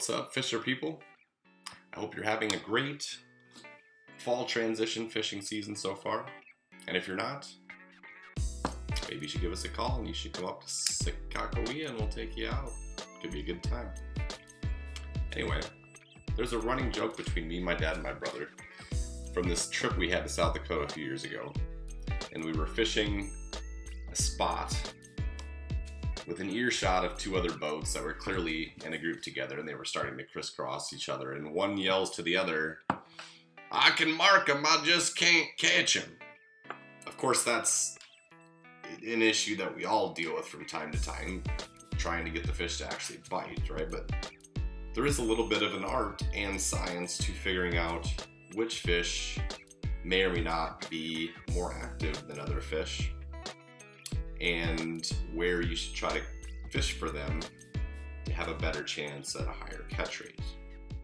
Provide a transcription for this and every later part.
What's up, fisher people? I hope you're having a great fall transition fishing season so far. And if you're not, maybe you should give us a call and you should come up to Sakakawea and we'll take you out. Could be a good time. Anyway, there's a running joke between me, my dad, and my brother from this trip we had to South Dakota a few years ago. And we were fishing a spot with an earshot of two other boats that were clearly in a group together and they were starting to crisscross each other. And one yells to the other, I can mark him, I just can't catch him. Of course, that's an issue that we all deal with from time to time, trying to get the fish to actually bite, right? But there is a little bit of an art and science to figuring out which fish may or may not be more active than other fish and where you should try to fish for them to have a better chance at a higher catch rate.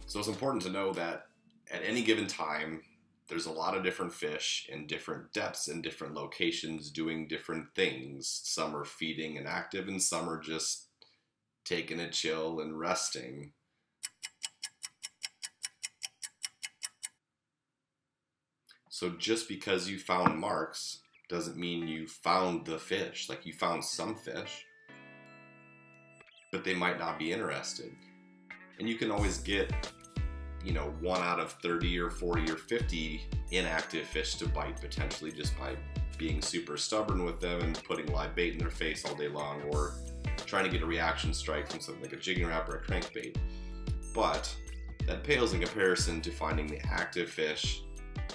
So it's important to know that at any given time, there's a lot of different fish in different depths and different locations doing different things. Some are feeding and active, and some are just taking a chill and resting. So just because you found marks doesn't mean you found the fish. Like you found some fish, but they might not be interested. And you can always get, you know, one out of 30 or 40 or 50 inactive fish to bite potentially just by being super stubborn with them and putting live bait in their face all day long or trying to get a reaction strike from something like a jigging Rap or a crankbait. But that pales in comparison to finding the active fish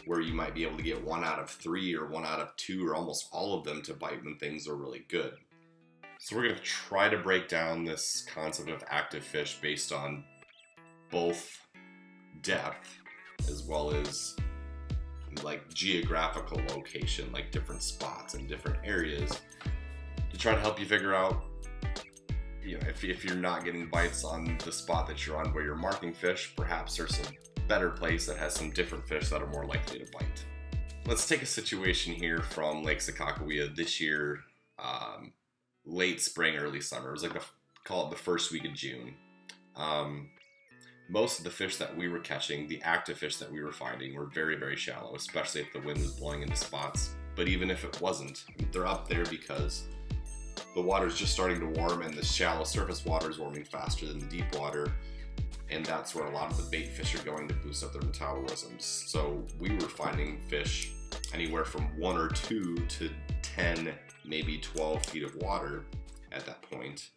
where you might be able to get one out of three or one out of two or almost all of them to bite when things are really good. So we're going to try to break down this concept of active fish based on both depth as well as like geographical location, like different spots and different areas to try to help you figure out you know, if, if you're not getting bites on the spot that you're on where you're marking fish, perhaps there's some better place that has some different fish that are more likely to bite. Let's take a situation here from Lake Sakakawea this year, um, late spring, early summer. It was like the call it the first week of June. Um, most of the fish that we were catching, the active fish that we were finding, were very, very shallow, especially if the wind was blowing into spots. But even if it wasn't, they're up there because the water is just starting to warm and the shallow surface water is warming faster than the deep water and that's where a lot of the bait fish are going to boost up their metabolisms. So we were finding fish anywhere from one or two to 10, maybe 12 feet of water at that point.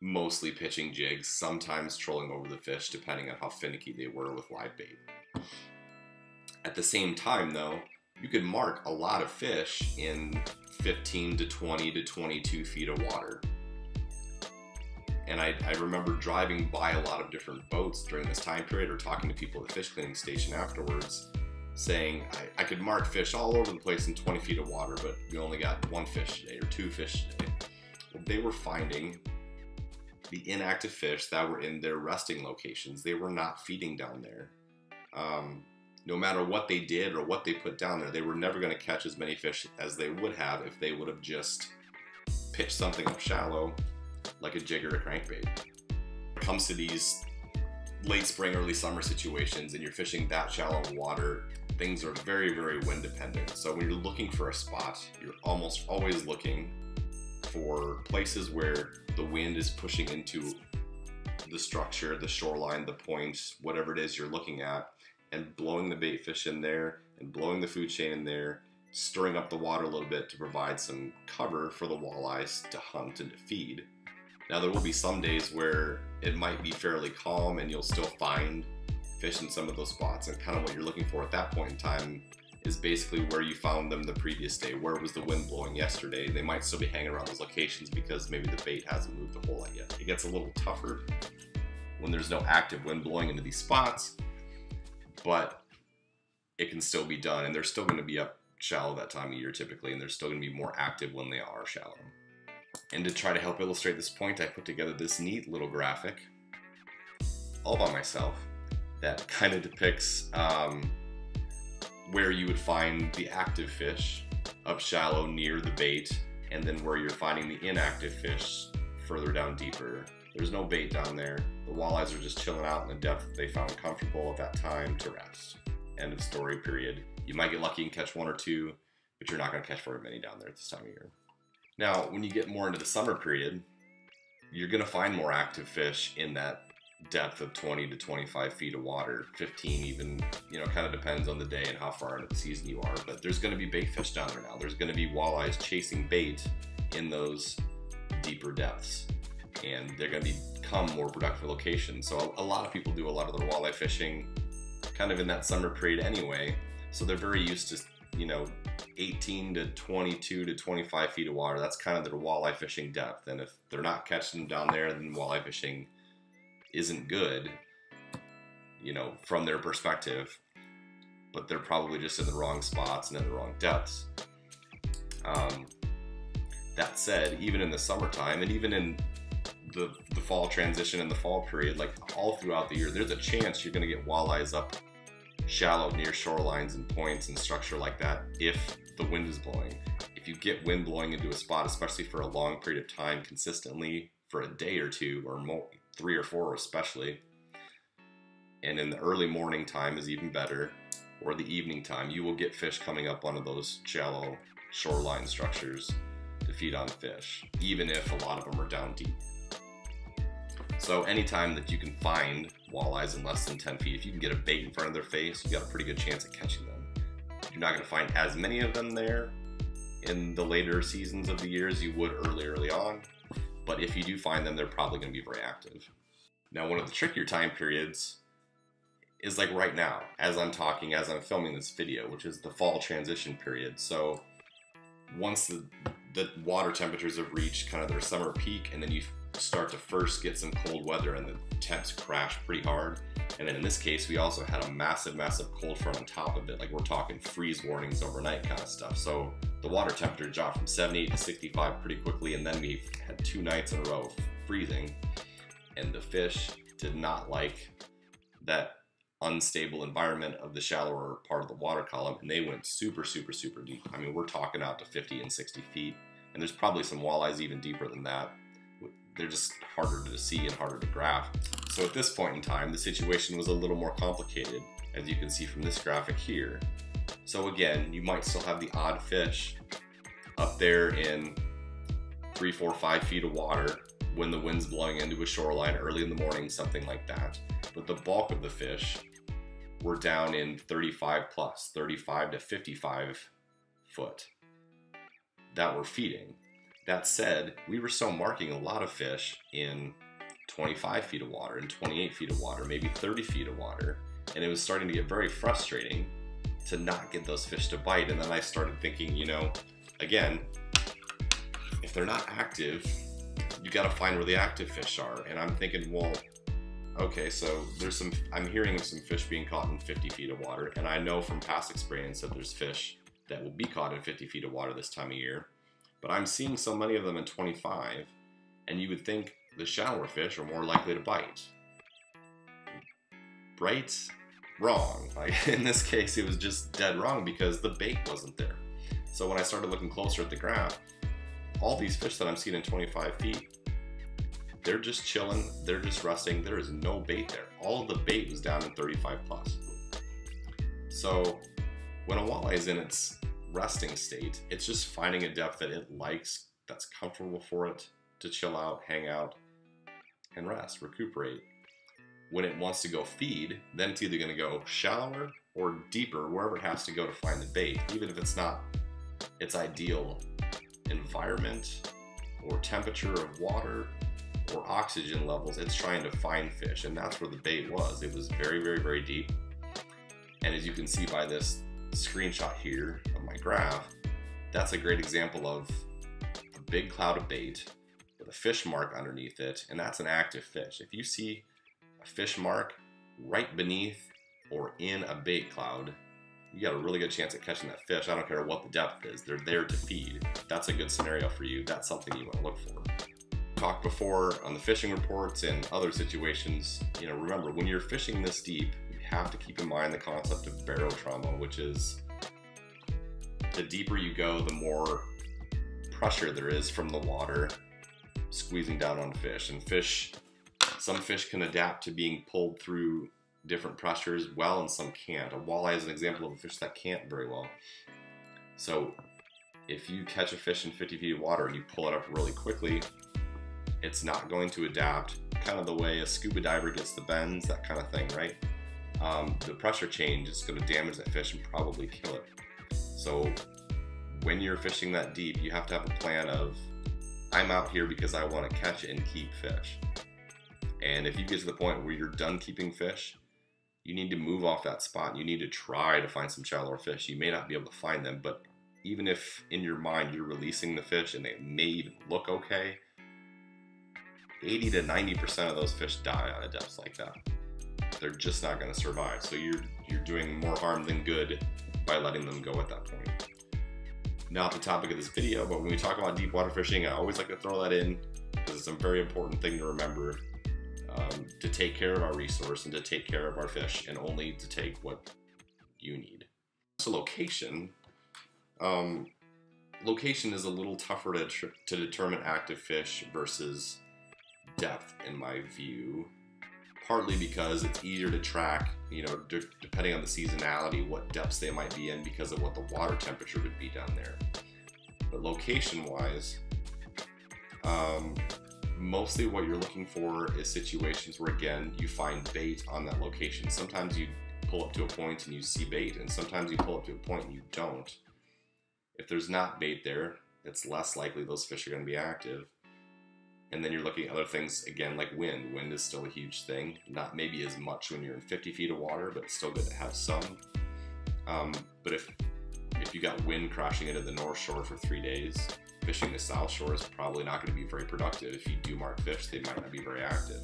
Mostly pitching jigs, sometimes trolling over the fish, depending on how finicky they were with live bait. At the same time, though, you could mark a lot of fish in 15 to 20 to 22 feet of water and I, I, remember driving by a lot of different boats during this time period or talking to people at the fish cleaning station afterwards saying I, I could mark fish all over the place in 20 feet of water, but we only got one fish today or two fish today. They were finding the inactive fish that were in their resting locations. They were not feeding down there. Um, no matter what they did or what they put down there, they were never going to catch as many fish as they would have if they would have just pitched something up shallow like a jig or a crankbait. When it comes to these late spring, early summer situations and you're fishing that shallow water, things are very, very wind dependent. So when you're looking for a spot, you're almost always looking for places where the wind is pushing into the structure, the shoreline, the points, whatever it is you're looking at, and blowing the bait fish in there and blowing the food chain in there, stirring up the water a little bit to provide some cover for the walleyes to hunt and to feed. Now there will be some days where it might be fairly calm and you'll still find fish in some of those spots and kind of what you're looking for at that point in time is basically where you found them the previous day. Where was the wind blowing yesterday? They might still be hanging around those locations because maybe the bait hasn't moved a whole lot yet. It gets a little tougher when there's no active wind blowing into these spots, but it can still be done and they're still going to be up shallow that time of year typically and they're still going to be more active when they are shallow. And to try to help illustrate this point, I put together this neat little graphic all by myself that kind of depicts um, where you would find the active fish up shallow near the bait, and then where you're finding the inactive fish further down deeper. There's no bait down there. The walleyes are just chilling out in the depth they found comfortable at that time to rest. End of story, period. You might get lucky and catch one or two, but you're not going to catch very many down there at this time of year. Now, when you get more into the summer period, you're going to find more active fish in that depth of 20 to 25 feet of water, 15 even, you know, kind of depends on the day and how far into the season you are. But there's going to be bait fish down there now. There's going to be walleyes chasing bait in those deeper depths. And they're going to become more productive locations. So a, a lot of people do a lot of their walleye fishing kind of in that summer period anyway. So they're very used to, you know, 18 to 22 to 25 feet of water. That's kind of their walleye fishing depth. And if they're not catching them down there, then walleye fishing isn't good, you know, from their perspective. But they're probably just in the wrong spots and in the wrong depths. Um, that said, even in the summertime and even in the, the fall transition and the fall period, like all throughout the year, there's a chance you're going to get walleyes up shallow near shorelines and points and structure like that if the wind is blowing. If you get wind blowing into a spot, especially for a long period of time consistently for a day or two or more, three or four especially, and in the early morning time is even better, or the evening time, you will get fish coming up onto those shallow shoreline structures to feed on fish, even if a lot of them are down deep. So anytime that you can find walleyes in less than 10 feet, if you can get a bait in front of their face, you got a pretty good chance at catching them. You're not going to find as many of them there in the later seasons of the year as you would early, early on. But if you do find them, they're probably going to be very active. Now, one of the trickier time periods is like right now, as I'm talking, as I'm filming this video, which is the fall transition period. So once the, the water temperatures have reached kind of their summer peak, and then you start to first get some cold weather and the temps crash pretty hard. And then in this case, we also had a massive, massive cold front on top of it. Like we're talking freeze warnings overnight kind of stuff. So the water temperature dropped from 78 to 65 pretty quickly. And then we had two nights in a row of freezing. And the fish did not like that unstable environment of the shallower part of the water column. And they went super, super, super deep. I mean, we're talking out to 50 and 60 feet. And there's probably some walleyes even deeper than that they're just harder to see and harder to graph. So at this point in time, the situation was a little more complicated, as you can see from this graphic here. So again, you might still have the odd fish up there in three, four, five feet of water when the wind's blowing into a shoreline early in the morning, something like that. But the bulk of the fish were down in 35 plus, 35 to 55 foot that were feeding. That said, we were still marking a lot of fish in 25 feet of water and 28 feet of water, maybe 30 feet of water, and it was starting to get very frustrating to not get those fish to bite. And then I started thinking, you know, again, if they're not active, you got to find where the active fish are. And I'm thinking, well, okay, so there's some, I'm hearing of some fish being caught in 50 feet of water, and I know from past experience that there's fish that will be caught in 50 feet of water this time of year. But I'm seeing so many of them in 25, and you would think the shallower fish are more likely to bite. Right? Wrong. Like in this case, it was just dead wrong because the bait wasn't there. So when I started looking closer at the graph, all these fish that I'm seeing in 25 feet, they're just chilling, they're just resting, there is no bait there. All the bait was down in 35 plus. So when a walleye is in its resting state. It's just finding a depth that it likes, that's comfortable for it to chill out, hang out, and rest, recuperate. When it wants to go feed, then it's either going to go shallower or deeper, wherever it has to go to find the bait, even if it's not its ideal environment or temperature of water or oxygen levels. It's trying to find fish, and that's where the bait was. It was very, very, very deep. And as you can see by this screenshot here of my graph, that's a great example of a big cloud of bait with a fish mark underneath it, and that's an active fish. If you see a fish mark right beneath or in a bait cloud, you got a really good chance at catching that fish. I don't care what the depth is, they're there to feed. That's a good scenario for you. That's something you want to look for. Talked before on the fishing reports and other situations, you know, remember when you're fishing this deep, have to keep in mind the concept of barotrauma, which is the deeper you go, the more pressure there is from the water squeezing down on fish. And fish some fish can adapt to being pulled through different pressures well and some can't. A walleye is an example of a fish that can't very well. So if you catch a fish in 50 feet of water and you pull it up really quickly, it's not going to adapt kind of the way a scuba diver gets the bends, that kind of thing, right? Um, the pressure change is going to damage that fish and probably kill it. So when you're fishing that deep, you have to have a plan of I'm out here because I want to catch and keep fish. And if you get to the point where you're done keeping fish, you need to move off that spot. You need to try to find some shallower fish. You may not be able to find them, but even if in your mind you're releasing the fish and they may even look okay, 80 to 90% of those fish die on a depth like that. They're just not going to survive. So you're you're doing more harm than good by letting them go at that point. Not the topic of this video, but when we talk about deep water fishing, I always like to throw that in because it's a very important thing to remember um, to take care of our resource and to take care of our fish and only to take what you need. So location, um, location is a little tougher to, to determine active fish versus depth in my view partly because it's easier to track you know de depending on the seasonality what depths they might be in because of what the water temperature would be down there. But location wise um, mostly what you're looking for is situations where again you find bait on that location. Sometimes you pull up to a point and you see bait and sometimes you pull up to a point and you don't. If there's not bait there it's less likely those fish are going to be active and then you're looking at other things again like wind. Wind is still a huge thing. Not maybe as much when you're in 50 feet of water but it's still good to have some. Um, but if if you got wind crashing into the north shore for three days fishing the south shore is probably not going to be very productive. If you do mark fish they might not be very active.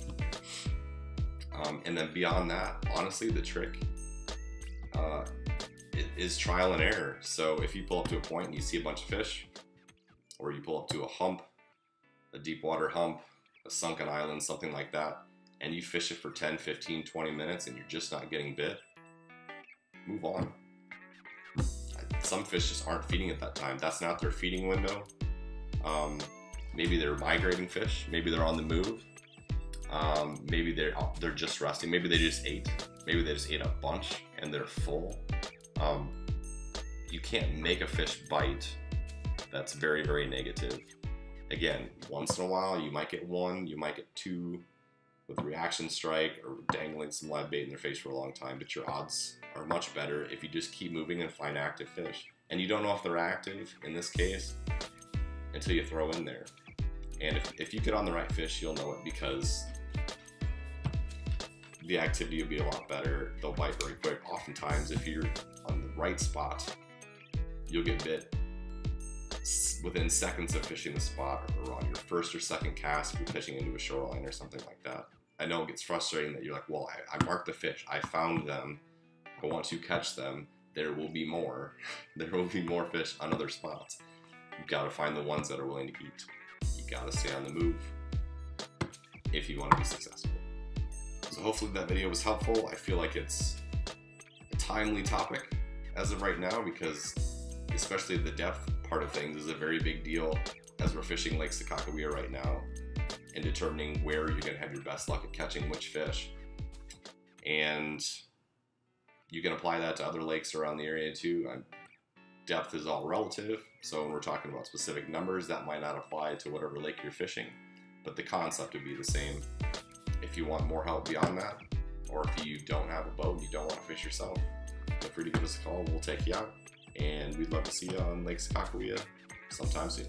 Um, and then beyond that honestly the trick uh, is trial and error. So if you pull up to a point and you see a bunch of fish or you pull up to a hump a deep water hump, a sunken island, something like that, and you fish it for 10, 15, 20 minutes and you're just not getting bit, move on. Some fish just aren't feeding at that time. That's not their feeding window. Um, maybe they're migrating fish. Maybe they're on the move. Um, maybe they're they're just resting. Maybe they just ate. Maybe they just ate a bunch and they're full. Um, you can't make a fish bite. That's very very negative again, once in a while you might get one, you might get two with reaction strike or dangling some live bait in their face for a long time, but your odds are much better if you just keep moving and find active fish. And you don't know if they're active in this case until you throw in there. And if, if you get on the right fish, you'll know it because the activity will be a lot better. They'll bite very quick. Oftentimes, if you're on the right spot, you'll get bit within seconds of fishing the spot or on your first or second cast if you're fishing into a shoreline or something like that. I know it gets frustrating that you're like, well, I, I marked the fish, I found them, but once you catch them, there will be more. there will be more fish on other spots. You've got to find the ones that are willing to eat. You've got to stay on the move if you want to be successful. So hopefully that video was helpful. I feel like it's a timely topic as of right now because especially the depth part of things is a very big deal as we're fishing Lake Sakakawea right now and determining where you're going to have your best luck at catching which fish. And you can apply that to other lakes around the area too. Uh, depth is all relative, so when we're talking about specific numbers, that might not apply to whatever lake you're fishing, but the concept would be the same. If you want more help beyond that, or if you don't have a boat and you don't want to fish yourself, feel free to give us a call. We'll take you out and we'd love to see you on Lake Sakakawea sometime soon.